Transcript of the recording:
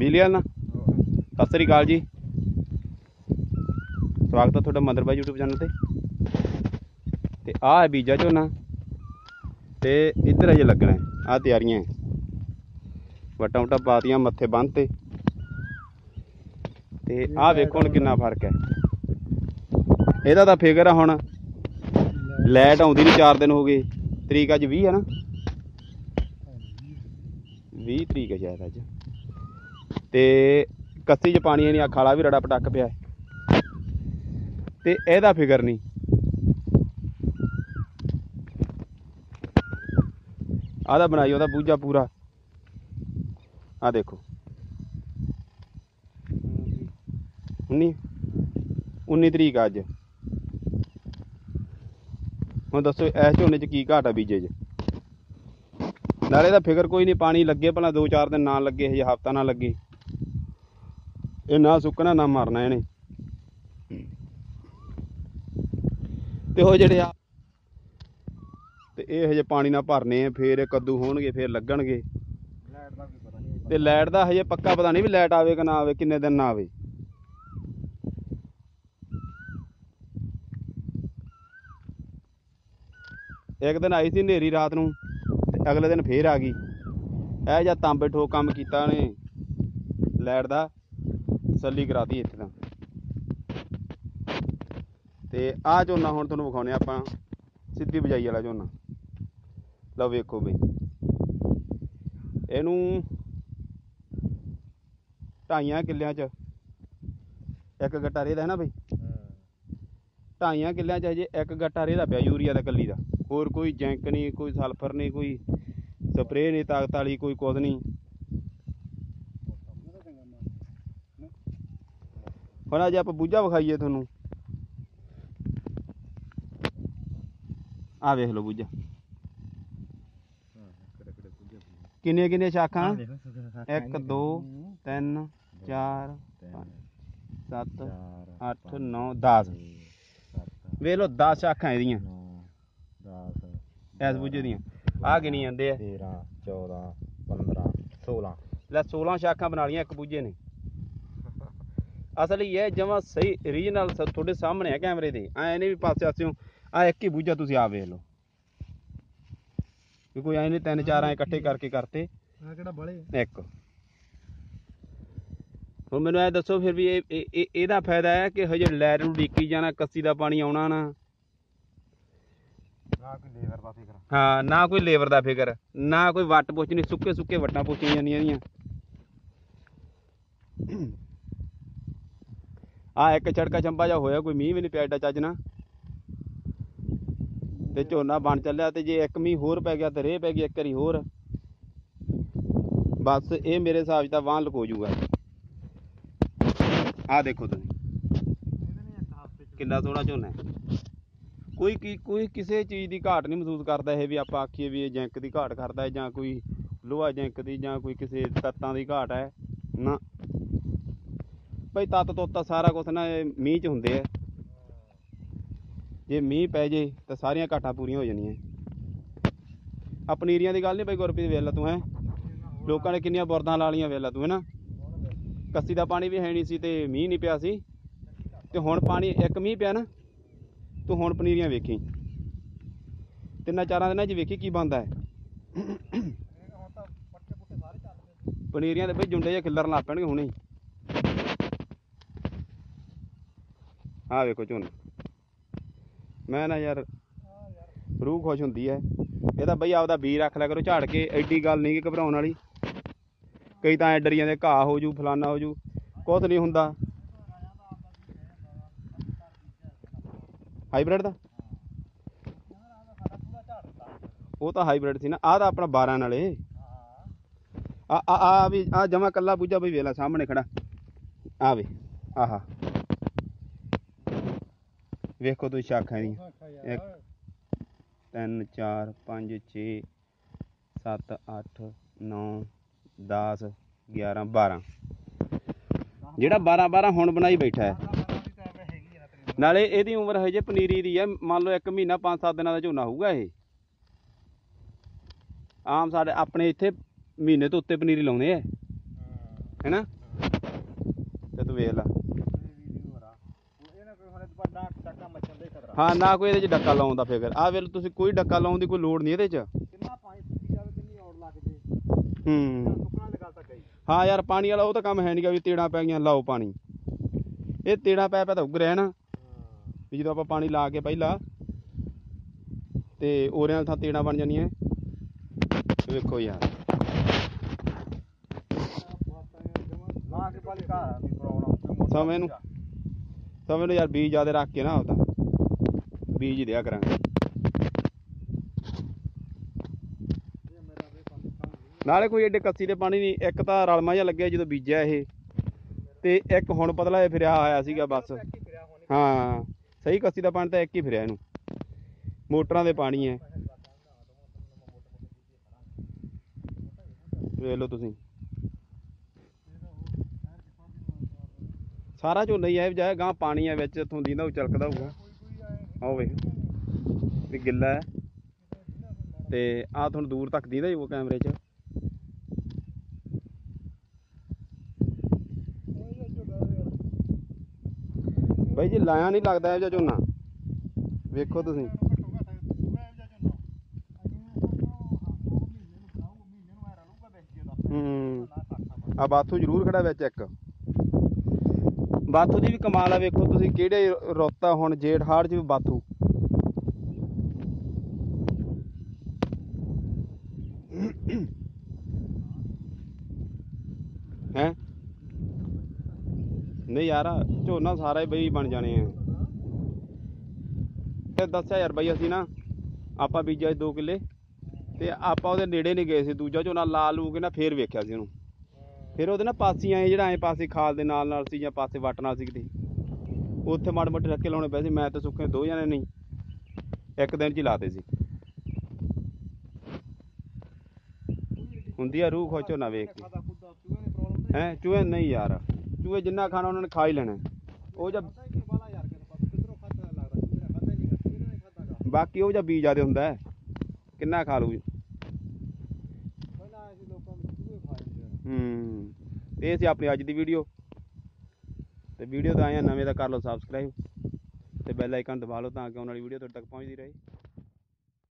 ਬਿਜਲੀ ਵਾਲਾ ਨਾ। ਸਤਿ ਸ੍ਰੀ ਅਕਾਲ ਜੀ। ਸਵਾਗਤ ਹੈ ਤੁਹਾਡਾ ਮਦਰ ਬਾਈ YouTube ਚੈਨਲ ਤੇ। ਤੇ ਆਹ ਹੈ ਬੀਜਾ ਝੋਨਾ। ਤੇ ਇੱਧਰ ਅਜੇ ਲੱਗਣਾ ਆ ਤਿਆਰੀਆਂ ਹੈ। ਵਟਾਂ ਵਟਾਂ ਪਾਤੀਆਂ, ਮੱਥੇ ਬੰਨ ਤੇ। ਤੇ ਆਹ ਵੇਖੋ ਹੁਣ ਕਿੰਨਾ ਫ਼ਰਕ ਹੈ। ਇਹਦਾ ਤਾਂ ਫਿਕਰ ਆ ਹੁਣ। ਲਾਈਟ ਆਉਂਦੀ ਨਹੀਂ 4 ਦਿਨ ਹੋ ਗਏ। ਤਰੀਕ ਅੱਜ 20 ਹੈ ਨਾ। 20 ਤਰੀਕ ਹੈ ਸ਼ਾਇਦ ਅੱਜ। ਤੇ ਕੱਸੀ 'ਚ ਪਾਣੀ ਨਹੀਂ ਖਾਲਾ ਵੀ ਰੜਾ ਪਟੱਕ ਪਿਆ ਹੈ। ਤੇ ਇਹਦਾ ਫਿਕਰ ਨਹੀਂ। ਆਦਾ ਬਣਾਈ, ਉਹਦਾ ਬੂਝਾ ਪੂਰਾ। ਆ ਦੇਖੋ। 19 19 ਤਰੀਕ ਆ ਅੱਜ। ਹੁਣ ਦੱਸੋ, ਇਸ ਝੋਨੇ 'ਚ ਕੀ ਘਾਟ ਆ ਬੀਜੇ 'ਚ? ਨਾਲੇ ਦਾ ਫਿਕਰ ਕੋਈ ਨਹੀਂ, ਪਾਣੀ ਲੱਗੇ ਭਲਾ 2-4 ਦਿਨ ਨਾ ਲੱਗੇ, ਹਜੇ ਹਫਤਾ ਨਾ ਲੱਗੇ। ਇਹ ਨਾ ਸੁੱਕਣਾ, ਨਾ ਮਰਨਾ ਇਹਨੇ। ਤੇ ਉਹ ਜਿਹੜੇ ਆ ਤੇ ਇਹ ਹਜੇ ਪਾਣੀ ਨਾਲ ਭਰਨੇ ਆ, ਫੇਰ ਕੱਦੂ ਹੋਣਗੇ, ਫੇਰ ਲੱਗਣਗੇ। ਲਾਈਟ ਦਾ ਤੇ ਲਾਈਟ ਦਾ ਹਜੇ ਪੱਕਾ ਪਤਾ ਨਹੀਂ ਵੀ ਲਾਈਟ ਆਵੇ ਕਿ ਨਾ ਆਵੇ, ਕਿੰਨੇ ਦਿਨ ਨਾ ਆਵੇ। ਇੱਕ ਦਿਨ ਆਈ ਸੀ ਹਨੇਰੀ ਰਾਤ ਨੂੰ, ਤੇ ਅਗਲੇ ਦਿਨ ਫੇਰ ਆ ਗਈ। ਇਹ ਜਾਂ ਤਾਂਬੇ ਠੋਕ ਕੰਮ ਕੀਤਾ ਉਹਨੇ, ਲਾਈਟ ਦਾ। ਤਸੱਲੀ ਕਰਾਤੀ ਇੱਥੇ ਤਾਂ। ਤੇ ਆਹ ਝੋਨਾ ਹੁਣ ਤੁਹਾਨੂੰ ਵਿਖਾਉਣੇ ਆਪਾਂ, ਸਿੱਧੀ ਬਜਾਈ ਵਾਲਾ ਝੋਨਾ। ਲਓ ਵੇਖੋ ਬਈ। ਇਹਨੂੰ ਢਾਈਆਂ ਕਿੱਲਿਆਂ 'ਚ, ਇੱਕ ਗੱਟਾ ਰੇਹ ਦਾ ਹੈ ਨਾ ਬਈ? ਢਾਈਆਂ ਕਿੱਲਿਆਂ 'ਚ ਹਜੇ ਇੱਕ ਗੱਟਾ ਰੇਹ ਦਾ ਪਿਆ ਯੂਰੀਆ ਦਾ ਕੱਲੀ ਦਾ। ਹੋਰ ਕੋਈ ਜੈਂਕ ਨਹੀਂ, ਕੋਈ ਸਲਫਰ ਨਹੀਂ, ਕੋਈ ਸਪਰੇਅ ਨਹੀਂ, ਤਾਕਤ ਵਾਲੀ ਕੋਈ ਕੁਝ ਨਹੀਂ। ਹੁਣ ਅੱਜ ਆਪਾਂ ਬੂਝਾ ਵਿਖਾਈਏ ਤੁਹਾਨੂੰ। ਆ ਵੇਖ ਲਓ ਬੂਝਾ। ਕਿੰਨੀਆਂ ਕਿੰਨੀਆਂ ਸ਼ਾਖਾਂ? ਇੱਕ ਦੋ ਤਿੰਨ ਚਾਰ ਸੱਤ ਅੱਠ ਨੌ 10 ਵੇਖ ਲਓ 10 ਸ਼ਾਖਾਂ ਇਹਦੀਆਂ। 10 ਐਸ ਬੂਝੇ ਦੀਆਂ। ਆ ਗਿਣੀ ਜਾਂਦੇ ਆ। 13 14 15 16 ਲੈ 16 ਸ਼ਾਖਾਂ ਬਣਾ ਲਈਆਂ ਇੱਕ ਬੂਝੇ ਨੇ। ਅਸਲ ਇਹ ਜਮਾ ਸਹੀ ਰੀਜਨਲ ਤੁਹਾਡੇ ਸਾਹਮਣੇ ਆ ਕੈਮਰੇ ਦੇ। ਐ ਨੇ ਵੀ ਪਾਸੇ ਆਸਿਓ ਆ ਇੱਕ ਹੀ ਬੂਝਾ ਤੁਸੀਂ ਆ ਵੇਖ ਲਓ। ਵੀ ਕੋਈ ਐ ਨਹੀਂ ਤਿੰਨ ਚਾਰ ਐ ਇਕੱਠੇ ਕਰਕੇ ਕਰਤੇ। ਆ ਕਿਹੜਾ ਬੜੇ? ਇੱਕ। ਹੁਣ ਮੈਨੂੰ ਐ ਦੱਸੋ ਫਿਰ ਵੀ ਇਹ- ਇਹਦਾ ਫਾਇਦਾ ਹੈ ਕਿ ਹਜੇ ਲੈਰ ਨੂੰ ਡੀਕੀ ਜਾਣਾ ਕੱਸੀ ਦਾ ਪਾਣੀ ਆਉਣਾ ਨਾ? ਨਾ ਕੋਈ ਲੇਬਰ ਦਾ ਫਿਕਰ। ਹਾਂ ਨਾ ਕੋਈ ਲੇਬਰ ਦਾ ਫਿਕਰ ਨਾ ਕੋਈ ਵੱਟ ਪੁੱਛਣੀ ਸੁੱਕੇ ਸੁੱਕੇ ਵੱਟਾਂ ਪੁੱਛੀਆਂ ਜਾਂਦੀਆਂ ਇਹਦੀਆਂ ਆ ਇੱਕ ਛੜਕਾ ਚੰਬਾ ਜਾ ਹੋਇਆ, ਕੋਈ ਮੀਂਹ ਵੀ ਨਹੀਂ ਪਿਆ ਏਡਾ ਚੱਜ ਨਾ ਤੇ ਝੋਨਾ ਬਣ ਚੱਲਿਆ ਤੇ ਜੇ ਇੱਕ ਮੀਂਹ ਹੋਰ ਪੈ ਗਿਆ ਤੇ ਰੇਹ ਪੈ ਗਈ ਇੱਕ ਵਾਰੀ ਹੋਰ। ਬਸ ਇਹ ਮੇਰੇ ਹਿਸਾਬ 'ਚ ਤਾਂ ਵਾਂ ਲਕੋ ਜੂਗਾ। ਆ ਦੇਖੋ ਤੁਸੀਂ। ਕਿੰਨਾ ਥੋੜਾ ਝੋਨਾ ਕੋਈ ਕੀ, ਕੋਈ ਕਿਸੇ ਚੀਜ਼ ਦੀ ਘਾਟ ਨਹੀਂ ਮਹਿਸੂਸ ਕਰਦਾ ਇਹ ਵੀ ਆਪਾਂ ਆਖੀਏ ਵੀ ਇਹ ਜੈਂਕ ਦੀ ਘਾਟ ਕਰਦਾ ਹੈ ਜਾਂ ਕੋਈ ਲੋਹਾ ਜੈਂਕ ਦੀ ਜਾਂ ਕੋਈ ਕਿਸੇ ਤੱਤਾਂ ਦੀ ਘਾਟ ਹੈ। ਨਾ। ਭਈ ਤੱਤ ਤੋਤਾ ਸਾਰਾ ਕੁਝ ਨਾ ਇਹ ਮੀਂਹ ਚ ਹੁੰਦੇ ਆ। ਜੇ ਮੀਂਹ ਪੈ ਜੇ ਤਾਂ ਸਾਰੀਆਂ ਘਾਟਾਂ ਪੂਰੀਆਂ ਹੋ ਜਾਣੀਆਂ। ਆ ਪਨੀਰੀਆਂ ਦੀ ਗੱਲ ਨਹੀਂ ਬਈ ਗੁਰਪ੍ਰੀਤ ਵੇਲਾ ਤੂੰ ਹੈ। ਲੋਕਾਂ ਨੇ ਕਿੰਨੀਆਂ ਬੁਰਦਾਂ ਲਾ ਲੀਆਂ ਵੇਲਾ ਤੂੰ ਹੈ ਨਾ ਕੱਸੀ ਦਾ ਪਾਣੀ ਵੀ ਹੈ ਨਹੀਂ ਸੀ ਤੇ ਮੀਂਹ ਨਹੀਂ ਪਿਆ ਸੀ। ਤੇ ਹੁਣ ਪਾਣੀ, ਇੱਕ ਮੀਂਹ ਪਿਆ ਨਾ, ਤੂੰ ਹੁਣ ਪਨੀਰੀਆਂ ਵੇਖੀ। ਤਿੰਨਾਂ ਚਾਰਾਂ ਦਿਨਾਂ 'ਚ ਵੇਖੀ ਕੀ ਬਣਦਾ ਹੈ। ਪਨੀਰੀਆਂ ਦੇ ਬਈ ਜੁੰਡੇ ਜਿਹੇ ਖਿੱਲਰਨ ਲੱਗ ਪੈਣਗੇ ਹੁਣੇ ਹੀ ਆਹ ਵੇਖੋ ਝੋਨਾ। ਮੈਂ ਨਾ ਯਾਰ ਰੂਹ ਖੁਸ਼ ਹੁੰਦੀ ਹੈ ਇਹਦਾ ਬਈ ਆਪਦਾ ਬੀ ਰੱਖ ਲਿਆ ਕਰੋ, ਝਾੜ ਕੇ ਐਡੀ ਗੱਲ ਨਹੀਂ ਕਿ ਘਬਰਾਉਣ ਵਾਲੀ। ਕਈ ਤਾਂ ਐ ਡਰੀ ਜਾਂਦੇ ਘਾਹ ਹੋ ਜੂ, ਫਲਾਨਾ ਹੋ ਜੂ, ਕੁਛ ਨਹੀਂ ਹੁੰਦਾ। ਹਾਈਬ੍ਰਿਡ ਦਾ ਉਹ ਤਾਂ ਹਾਈਬ੍ਰਿਡ ਸੀ ਨਾ, ਆਹ ਤਾਂ ਆਪਣਾ 12 ਨਾਲੇ। ਆ ਆ ਆ ਵੀ, ਆ ਜਮਾ ਕੱਲਾ ਬੂਜਾ ਬਈ ਵੇਲਾ ਸਾਹਮਣੇ ਖੜਾ। ਆ ਵੇ, ਆਹਾ। ਵੇਖੋ ਤੁਸੀਂ ਸ਼ਾਖਾਂ ਇਹਦੀਆਂ ਇੱਕ, ਤਿੰਨ, ਚਾਰ, ਪੰਜ, ਛੇ, ਸੱਤ, ਅੱਠ, ਨੌ 10 11 12 ਜਿਹੜਾ 12 12 ਹੁਣ ਬਣਾਈ ਬੈਠਾ ਹੈ। ਨਾਲੇ ਇਹਦੀ ਉਮਰ ਹਜੇ ਪਨੀਰੀ ਦੀ ਹੈ। ਮੰਨ ਲਓ 1 ਮਹੀਨਾ 5-7 ਦਿਨਾਂ ਦਾ ਝੋਨਾ ਹੋਊਗਾ ਇਹ। ਆਮ ਸਾਡੇ ਆਪਣੇ ਇੱਥੇ ਮਹੀਨੇ ਤੋਂ ਉੱਤੇ ਪਨੀਰੀ ਲਾਉਂਦੇ ਆ। ਹੈਨਾ ਤੇ ਤੂੰ ਵੇਖ ਲੈ ਇਹਨਾਂ ਕੋਈ ਹੁਣ ਵੱਡਾ ਟੱਕਾ ਮੱਛਣ ਦਾ ਹੀ ਨਾ ਕੋਈ ਇਹਦੇ 'ਚ ਡੱਕਾ ਲਾਉਣ ਦਾ ਫਿਕਰ। ਆ ਵੇਲ ਤੁਸੀਂ ਕੋਈ ਡੱਕਾ ਲਾਉਣ ਦੀ ਕੋਈ ਲੋੜ ਨਹੀਂ ਇਹਦੇ 'ਚ। ਕਿੰਨਾ ਪਾਣੀ ਸੁੱਕੀ ਜਾਵੇ ਕਿੰਨੀ ਔੜ ਲੱਗ ਜੇ। ਹੂੰ। ਸੁੱਕਣਾ ਦੀ ਗੱਲ ਤਾਂ ਗਈ ਹਾਂ ਯਾਰ ਪਾਣੀ ਵਾਲਾ ਉਹ ਤਾਂ ਕੰਮ ਹੈ ਨਹੀਂਗਾ ਵੀ ਤੇੜਾਂ ਪੈ ਗਈਆਂ ਲਾਓ ਪਾਣੀ। ਇਹ ਤੇੜਾਂ ਪੈ ਪੈ ਤਾਂ ਉੱਗ ਰਿਹਾ ਨਾ। ਵੀ ਜਦੋਂ ਆਪਾਂ ਪਾਣੀ ਲਾ ਕੇ ਪਹਿਲਾਂ ਤੇ ਉਹਦੇ ਨਾਲ ਥਾਂ ਤੇੜਾਂ ਬਣ ਜਾਂਦੀਆਂ। ਵੇਖੋ ਯਾਰ। ਨਾ ਕਿ ਪਾਲੀ ਘਰ ਦੀ ਪ੍ਰੋਬਲਮ ਸਮੇਂ ਨੂੰ ਸਮੇਂ ਨੂੰ ਯਾਰ ਬੀਜ ਜ਼ਿਆਦਾ ਰੱਖ ਕੇ ਨਾ ਤਾਂ। ਬੀਜ ਦਿਆ ਕਰਾਂਗੇ। ਨਾਲੇ ਕੋਈ ਏਡੇ ਕੱਸੀ ਦੇ ਪਾਣੀ ਨਹੀਂ, ਇੱਕ ਤਾਂ ਰਲਮਾ ਜਿਹਾ ਲੱਗਿਆ ਜਦੋਂ ਬੀਜਿਆ ਇਹ। ਤੇ ਇੱਕ ਹੁਣ ਪਤਲਾ ਜਿਹਾ ਫਿਰਿਆ ਆਇਆ ਸੀਗਾ ਬਸ। ਹਾਂ, ਸਹੀ ਕੱਸੀ ਦਾ ਪਾਣੀ ਤਾਂ ਇੱਕ ਹੀ ਫਿਰਿਆ ਇਹਨੂੰ। ਮੋਟਰਾਂ ਦੇ ਪਾਣੀ ਹੈ ਵੇਖ ਲਓ ਤੁਸੀਂ। ਸਾਰਾ ਝੋਨਾ ਹੀ ਹੈ ਜਾਏ ਗਾਂ ਪਾਣੀ ਹੈ ਵਿੱਚ, ਇੱਥੋਂ ਦੀਂਦਾ ਉਹ ਚਲਕਦਾ ਹੋਊਗਾ। ਆਓ ਵੇਖ ਵੀ ਗਿੱਲਾ ਹੈ। ਤੇ ਆ ਤੁਹਾਨੂੰ ਦੂਰ ਤੱਕ ਦੀਂਦਾ ਹੀ ਉਹ ਕੈਮਰੇ 'ਚ। ਬਾਈ ਜੀ ਲਾਇਆ ਨਹੀਂ ਲੱਗਦਾ ਇਹ ਜਿਹਾ ਝੋਨਾ, ਵੇਖੋ ਤੁਸੀਂ। ਹੂੰ ਆ ਬਾਥੂ ਜ਼ਰੂਰ ਖੜਾ ਵਿੱਚ ਇੱਕ। ਬਾਥੂ ਦੀ ਵੀ ਕਮਾਲ ਆ, ਵੇਖੋ ਤੁਸੀਂ ਕਿਹੜੇ ਰੋਤਾ ਹੁਣ, ਜੇਠ ਹਾੜ ਚ ਵੀ ਬਾਥੂ। ਹੈ? ਨਹੀਂ ਯਾਰ ਝੋਨਾ ਸਾਰਾ ਹੀ ਬਈ ਬਣ ਜਾਣੇ ਆ। ਤੇ ਦੱਸਿਆ ਯਾਰ ਬਈ ਅਸੀਂ ਨਾ, ਆਪਾਂ ਬੀਜਿਆ 2 ਕਿੱਲੇ, ਤੇ ਆਪਾਂ ਉਹਦੇ ਨੇੜੇ ਨਹੀਂ ਗਏ ਸੀ, ਦੂਜਾ ਝੋਨਾ ਲਾ ਲੂ ਕੇ ਨਾ ਫੇਰ ਵੇਖਿਆ ਸੀ ਉਹਨੂੰ। ਫਿਰ ਉਹਦੇ ਨਾ ਪਾਸੀ ਆਏ, ਜਿਹੜਾ ਐ ਪਾਸੇ ਖਾਲ ਦੇ ਨਾਲ ਨਾਲ ਸੀ ਜਾਂ ਪਾਸੇ ਵੱਟ ਨਾਲ ਸੀ ਕਿਤੇ। ਉੱਥੇ ਮਾੜੇ ਮੋਟੇ ਰੱਕੇ ਲਾਉਣੇ ਪਏ ਮੈਂ ਤੇ ਸੁੱਕੇ ਦੋ ਜਣੇ ਨਹੀਂ। ਇੱਕ ਦਿਨ ਚ ਹੀ ਲਾਤੇ ਸੀ। ਹੁੰਦੀ ਆ ਰੂਹ ਖੋਚੋ ਨਾ ਵੇਖ ਕੇ। ਚੂਹੇ ਹੈ, ਚੂਹੇ ਨਹੀਂ ਯਾਰ। ਚੂਹੇ ਜਿੰਨਾ ਖਾਣਾ ਉਹਨਾਂ ਨੇ ਖਾ ਹੀ ਲੈਣਾ। ਉਹ ਜਦ ਬਾਕੀ ਉਹ ਜਾਂ ਬੀਜ ਆਦੇ ਹੁੰਦਾ ਕਿੰਨਾ ਖਾ ਲੂ ਪਹਿਲਾਂ ਆਏ ਸੀ ਲੋਕਾਂ ਨੂੰ ਚੂਹੇ ਖਾ ਜਾਂਦੇ ਹੂੰ। ਇਹ ਸੀ ਆਪਣੀ ਅੱਜ ਦੀ ਵੀਡੀਓ। ਤੇ ਵੀਡੀਓ ਤਾਂ ਆਇਆ ਨਵੇਂ ਦਾ, ਕਰ ਲਓ ਸਬਸਕ੍ਰਾਈਬ ਤੇ ਬੈਲ ਆਈਕਨ ਦਬਾ ਲਓ ਤਾਂ ਕਿ ਆਉਣ ਵਾਲੀ ਵੀਡੀਓ ਤੁਹਾਡੇ ਤੱਕ ਪਹੁੰਚਦੀ ਰਹੇ।